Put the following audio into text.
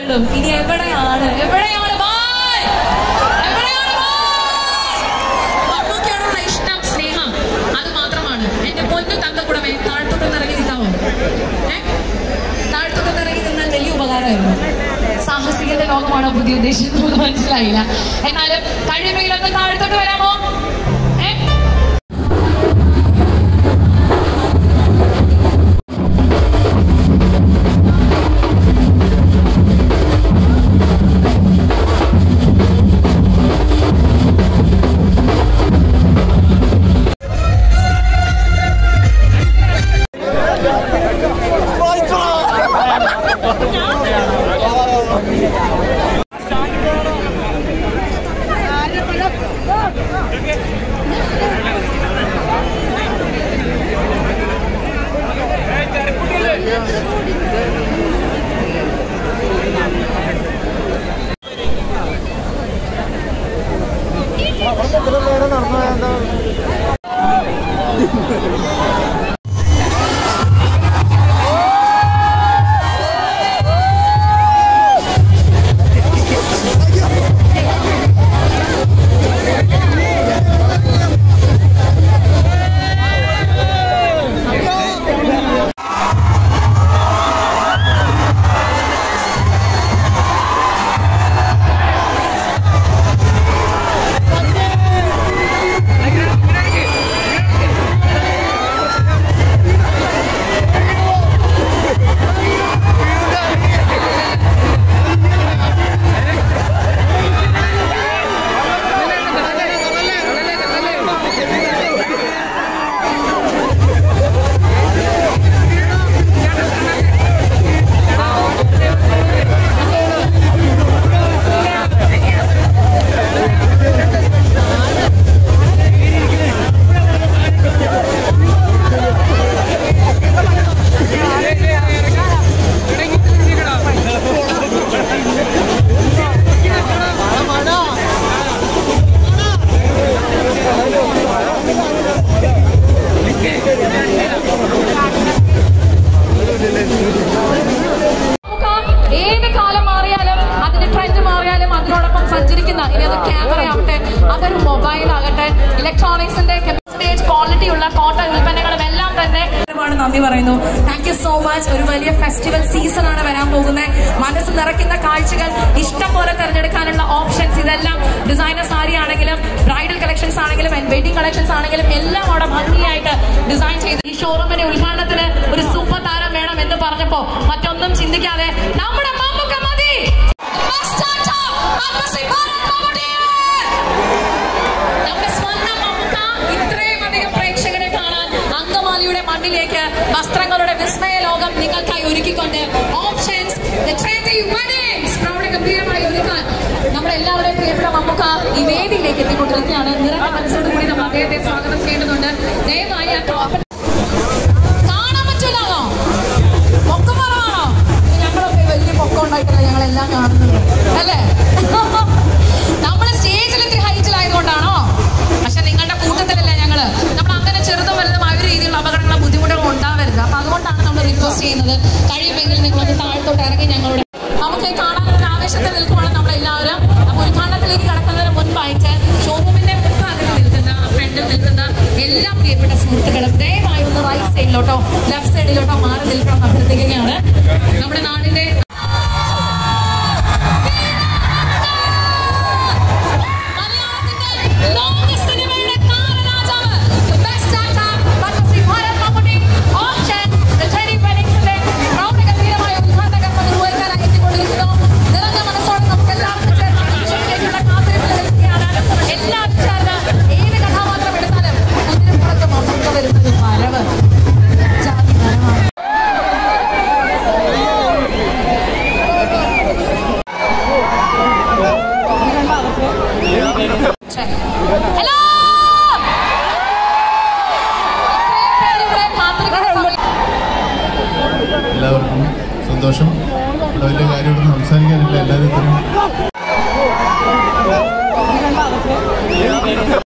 ഇനി എവിടെയാണ്? എവിടെയാണ്? മമ്മൂക്കയോടുള്ള ഇഷ്ടം സ്നേഹം അത് മാത്രമാണ്. എന്റെ പൊന്നു തങ്കക്കുടമേ താഴ്ത്തോട്ടൊന്ന് ഇറങ്ങി നിൽക്കാമോ താഴ്ത്തോട്ടൊന്ന് നിന്നാൽ വലിയ ഉപകാരമായിരുന്നു. സാഹസികത ലോകമാണോ പുതിയ ഉദ്ദേശം മനസ്സിലായില്ല. എന്നാലും കഴിയുമെങ്കിൽ ഒന്ന് താഴ്ത്തോട്ട് വരാമോ? നമുക്ക് ഏത് കാലം മാറിയാലും അതിന്റെ ട്രെൻഡ് മാറിയാലും അതിനോടൊപ്പം സഞ്ചരിക്കുന്ന ഇനി അത് ക്യാമറ ആവട്ടെ അതൊരു മൊബൈൽ ആകട്ടെ ഇലക്ട്രോണിക്സിന്റെ സ്റ്റേജ് ക്വാളിറ്റി ഉള്ള കോട്ടൺ തന്നെ ഒരുപാട് നന്ദി പറയുന്നു. താങ്ക് യു സോ മച്ച് ഒരു വലിയ ഫെസ്റ്റിവൽ സീസൺ ആണ് വരാൻ പോകുന്നത് മനസ്സ് നിറയ്ക്കുന്ന കാഴ്ചകൾ ഇഷ്ടം പോലെ തിരഞ്ഞെടുക്കാനുള്ള ഓപ്ഷൻസ് ഇതെല്ലാം ഡിസൈനർ സാരി ആണെങ്കിലും ബ്രൈഡൽ കളക്ഷൻസ് ആണെങ്കിലും വെഡിങ് കളക്ഷൻസ് ആണെങ്കിലും എല്ലാം അവിടെ ഭംഗിയായിട്ട് ഡിസൈൻ ചെയ്ത്. ഈ ഷോറൂമിന്റെ ഉദ്ഘാടനത്തിന് ഒരു സൂപ്പർ താരം വേണം എന്ന് പറഞ്ഞപ്പോ മറ്റൊന്നും ചിന്തിക്കാതെ നമ്മുടെ മമ്മൂക്ക നിങ്ങൾക്കായി ഒരുക്കിക്കൊണ്ട് ഓപ്ഷൻസ് പ്രൗഢഗംഭീരമായി ഒരുക്കാൻ നമ്മുടെ എല്ലാവരുടെയും പ്രിയപ്പെട്ട മമ്മൂക്ക ഈ വേദിയിലേക്ക് എത്തിക്കൊണ്ടിരിക്കുകയാണ്. നിറഞ്ഞ മനസ്സോട് കൂടി നമ്മൾ അദ്ദേഹത്തെ സ്വാഗതം ചെയ്യേണ്ടതുണ്ട്. അതുകൊണ്ടാണ് ചെയ്യുന്നത്. കഴിയുമെങ്കിൽ നിങ്ങളൊന്ന് താഴത്തോട്ട് ഇറങ്ങി ഞങ്ങളുടെ നമുക്ക് കാണാനുള്ള ആവേശത്തിൽ നിൽക്കുവാണ് നമ്മളെല്ലാവരും. അപ്പൊ ഉദ്ഘാടനത്തിലേക്ക് കടക്കുന്നതിന് മുൻപായിട്ട് ഷോറൂമിന്റെ മുൻഭാഗത്ത് നിൽക്കുന്ന ഫ്രണ്ടിൽ നിൽക്കുന്ന എല്ലാ പ്രിയപ്പെട്ട സുഹൃത്തുക്കളും ദയവായി ഒന്ന് റൈറ്റ് സൈഡിലോട്ടോ ലെഫ്റ്റ് സൈഡിലോട്ടോ മാറി നിൽക്കണം അഭ്യർത്ഥിക്കുകയാണ്. നമ്മുടെ よっしゃ!